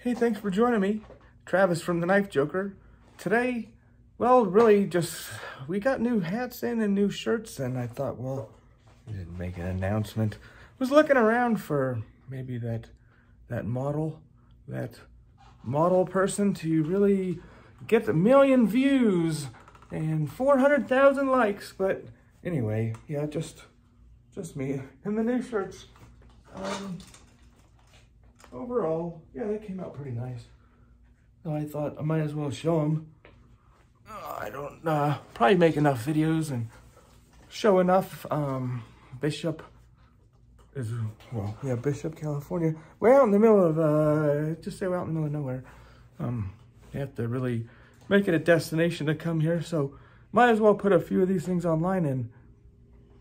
Hey, thanks for joining me. Travis from The Knife Joker. Today, well, really just, we got new hats in and new shirts, and I thought, well, we didn't make an announcement. Was looking around for maybe that, that model, that model person to really get a million views and 400,000 likes, but anyway, yeah, just, just me and the new shirts. Um, overall, yeah, they came out pretty nice. So I thought I might as well show them. Uh, I don't uh, probably make enough videos and show enough. Um, Bishop is, well, yeah, Bishop, California. Way out in the middle of, uh, just say we're out in the middle of nowhere. Um, you have to really make it a destination to come here. So might as well put a few of these things online. And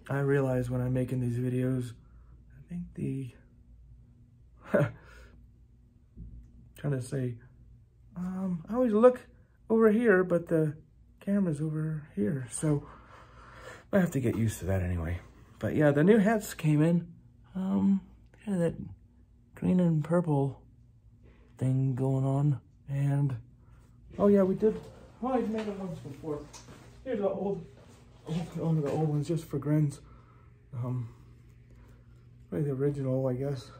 I realize when I'm making these videos, I think the trying to say, um, I always look over here, but the camera's over here. So I have to get used to that anyway. But yeah, the new hats came in. Um, kind of that green and purple thing going on. And, oh yeah, we did, oh, I've made them once before. Here's the old, one of the old ones just for grins. Um, probably the original, I guess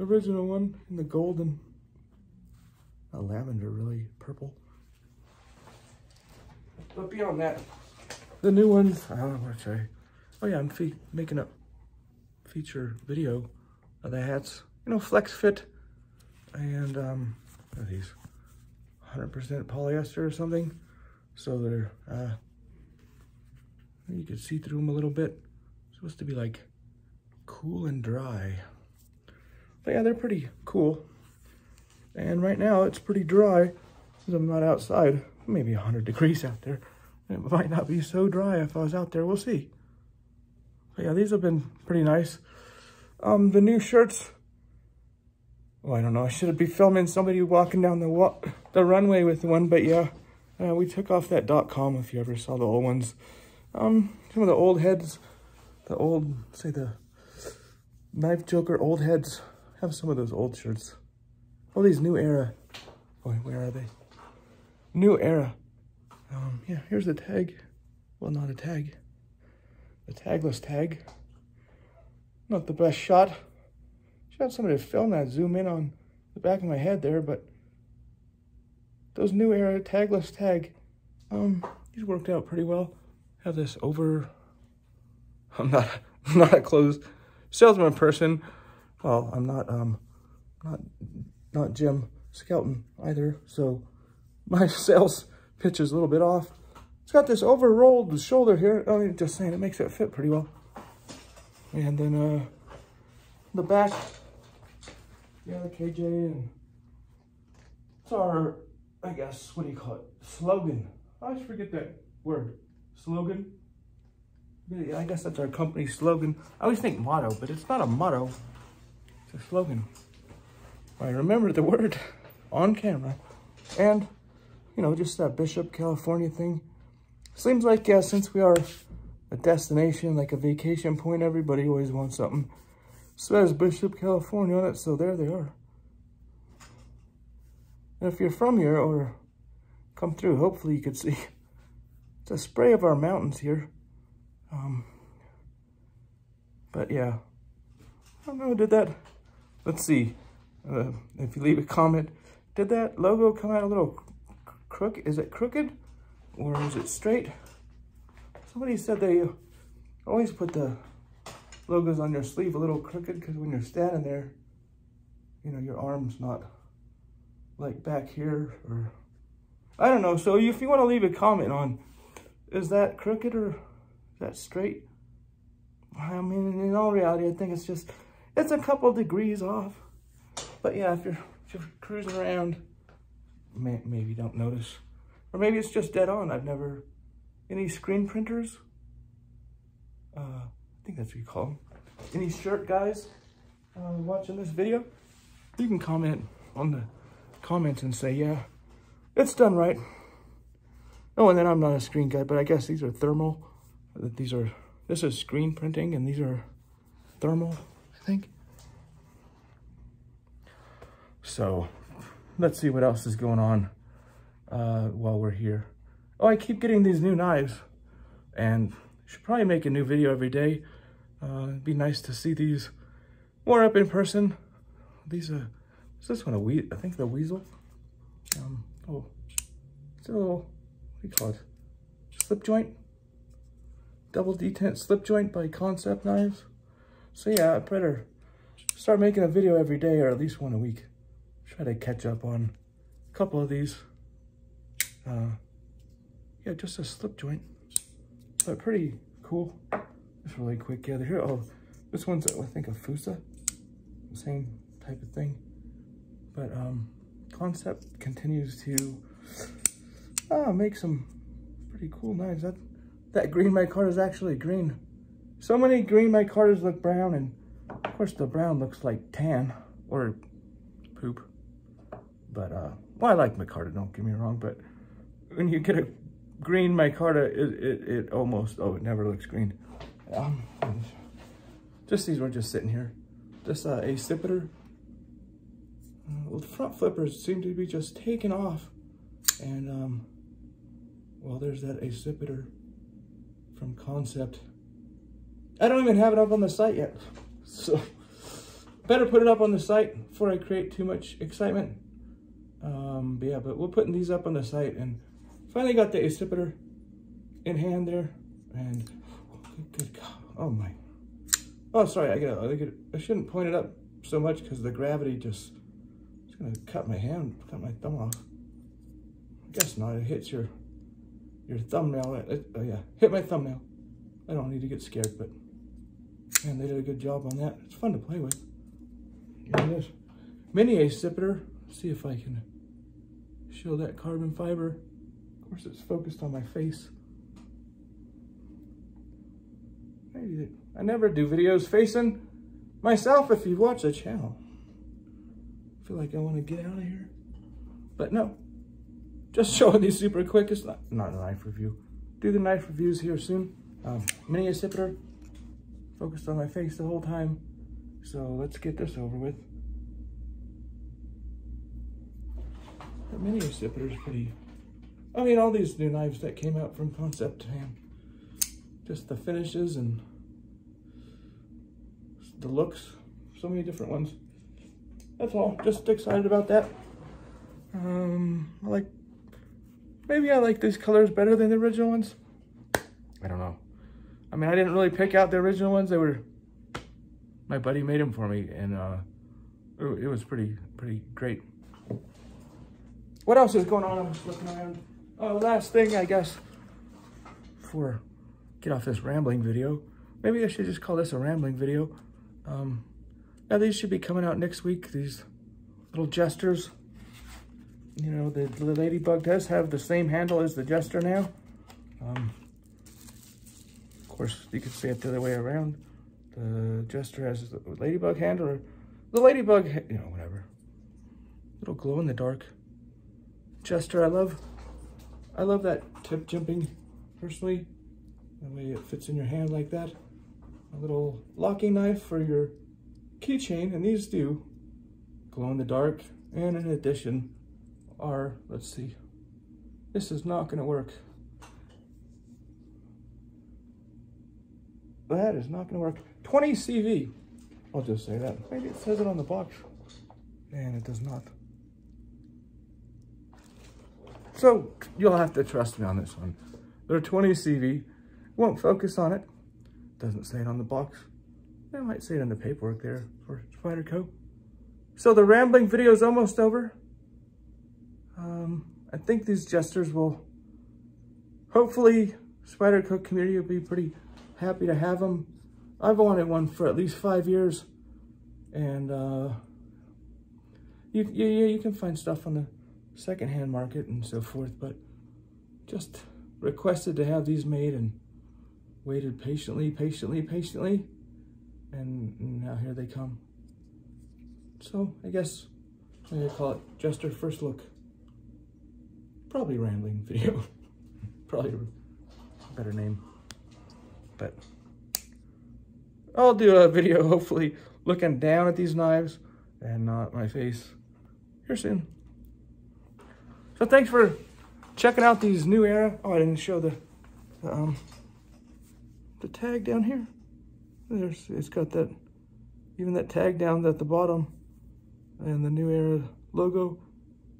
original one in the golden, not lavender, really purple. But beyond that, the new ones, I don't know what to say. Oh yeah, I'm making a feature video of the hats. You know, flex fit and um, are these? 100% polyester or something. So they're, uh, you can see through them a little bit. supposed to be like cool and dry. But yeah, they're pretty cool. And right now it's pretty dry because I'm not outside. Maybe 100 degrees out there. It might not be so dry if I was out there. We'll see. But yeah, these have been pretty nice. Um, the new shirts. Oh, I don't know. I should be filming somebody walking down the the runway with one. But yeah, uh, we took off that dot .com if you ever saw the old ones. Um, some of the old heads, the old, say the Knife Joker old heads have some of those old shirts. All these new era. Oh, where are they? New era. Um, yeah, here's the tag. Well, not a tag. The tagless tag. Not the best shot. Should have somebody to film that, zoom in on the back of my head there, but those new era tagless tag, um, these worked out pretty well. Have this over, I'm not, I'm not a clothes salesman person, well, I'm not, um, not, not Jim Skelton either. So my sales pitch is a little bit off. It's got this over-rolled shoulder here. I mean, just saying, it makes it fit pretty well. And then, uh, the back, yeah, the KJ and it's our, I guess, what do you call it? Slogan. I always forget that word. Slogan. Yeah, I guess that's our company slogan. I always think motto, but it's not a motto. It's a slogan. I remember the word on camera. And, you know, just that Bishop, California thing. Seems like, yeah, since we are a destination, like a vacation point, everybody always wants something. Says Bishop, California on it, so there they are. And if you're from here or come through, hopefully you could see. It's a spray of our mountains here. Um, but yeah, I don't know, did that Let's see. Uh, if you leave a comment, did that logo come out a little crooked? Is it crooked or is it straight? Somebody said they always put the logos on your sleeve a little crooked because when you're standing there, you know, your arm's not like back here or I don't know. So if you want to leave a comment on, is that crooked or is that straight? I mean, in all reality, I think it's just it's a couple degrees off. But yeah, if you're, if you're cruising around, may, maybe don't notice. Or maybe it's just dead on. I've never, any screen printers? Uh, I think that's what you call them. Any shirt guys uh, watching this video? You can comment on the comments and say, yeah, it's done right. Oh, and then I'm not a screen guy, but I guess these are thermal. These are, this is screen printing and these are thermal I think. So let's see what else is going on uh, while we're here. Oh, I keep getting these new knives and should probably make a new video every day. Uh, it'd be nice to see these more up in person. These, are, is this one a we? I think the weasel. Um, oh, it's a little, what do you call it? Slip joint. Double detent slip joint by Kansept Knives. So yeah, I better start making a video every day or at least one a week. Try to catch up on a couple of these. Uh, yeah, just a slip joint, but pretty cool. It's really quick. Yeah, here. Oh, this one's I think a Fusa, same type of thing. But um, Kansept continues to uh, make some pretty cool knives. That that green micarta is actually green. So many green micartas look brown, and of course the brown looks like tan or poop. But uh, well, I like micarta. Don't get me wrong, but when you get a green micarta, it, it, it almost, oh, it never looks green. Um, just these were just sitting here. This uh, accipiter. Uh, well, the front flippers seem to be just taking off. And, um, well, there's that accipiter from Kansept. I don't even have it up on the site yet. So, better put it up on the site before I create too much excitement. Um, but yeah, but we're putting these up on the site and Finally got the accipiter in hand there, and good God, oh my. Oh, sorry, I got. I, I shouldn't point it up so much because the gravity just it's gonna cut my hand, cut my thumb off. I guess not. It hits your your thumbnail. It, oh yeah, hit my thumbnail. I don't need to get scared, but man, they did a good job on that. It's fun to play with. Here it is. Mini accipiter. See if I can show that carbon fiber. Of course, it's focused on my face. Maybe I never do videos facing myself if you watch the channel. I feel like I want to get out of here. But no, just showing these super quick. It's not, not a knife review. Do the knife reviews here soon. Um, mini accipiter, focused on my face the whole time. So let's get this over with. The mini accipiter is pretty I mean, all these new knives that came out from Kansept, man. Just the finishes and the looks. So many different ones. That's all. Just excited about that. Um, I like, maybe I like these colors better than the original ones. I don't know. I mean, I didn't really pick out the original ones. They were, my buddy made them for me and uh, it was pretty, pretty great. What else is going on? I'm just looking around. Oh, last thing, I guess, before get off this rambling video, maybe I should just call this a rambling video. Um, now these should be coming out next week, these little jesters. You know, the, the Ladybug does have the same handle as the Jester now. Um, of course, you could say it the other way around. The Jester has the Ladybug handle, or the Ladybug, you know, whatever. Little glow in the dark. Jester, I love. I love that tip jumping personally. The way it fits in your hand like that. A little locking knife for your keychain, and these do glow in the dark. And in addition are, let's see, this is not gonna work. That is not gonna work. 20 CV, I'll just say that. Maybe it says it on the box. And it does not. So you'll have to trust me on this one. They're 20 CV. Won't focus on it. Doesn't say it on the box. It might say it in the paperwork there for Spyderco. So the rambling video is almost over. Um, I think these jesters will, hopefully Spyderco community will be pretty happy to have them. I've wanted one for at least five years. And uh, you, you, you can find stuff on the secondhand market and so forth, but just requested to have these made and waited patiently, patiently, patiently, and now here they come. So I guess I'm gonna call it Jester First Look. Probably rambling video. Probably a better name. But I'll do a video hopefully looking down at these knives and not my face here soon. So thanks for checking out these new era. Oh, I didn't show the, the um the tag down here. There's it's got that even that tag down at the bottom and the new era logo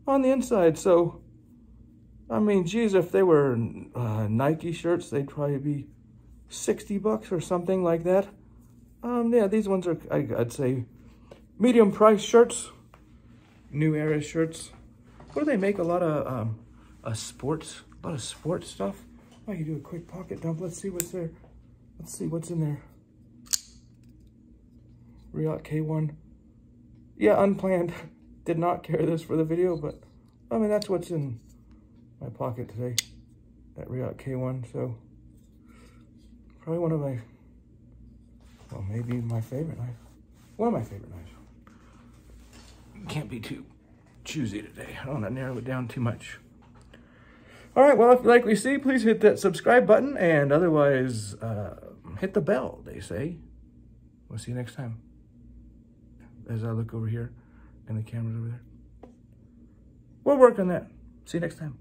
on the inside. So I mean, geez, if they were uh, Nike shirts, they'd probably be 60 bucks or something like that. Um, yeah, these ones are, I, would say, medium price shirts. New Era shirts. What do they make? A lot of um, uh, sports, a lot of sports stuff. I can do a quick pocket dump. Let's see what's there. Let's see what's in there. Reebok K1. Yeah, unplanned. Did not carry this for the video, but I mean, that's what's in my pocket today. That Reebok K1. So probably one of my, well, maybe my favorite knife. One of my favorite knives. Can't be too choosy today. I don't want to narrow it down too much. All right, well, if you like what you see, please hit that subscribe button, and otherwise, uh, hit the bell, they say. We'll see you next time. As I look over here, and the camera's over there. We'll work on that. See you next time.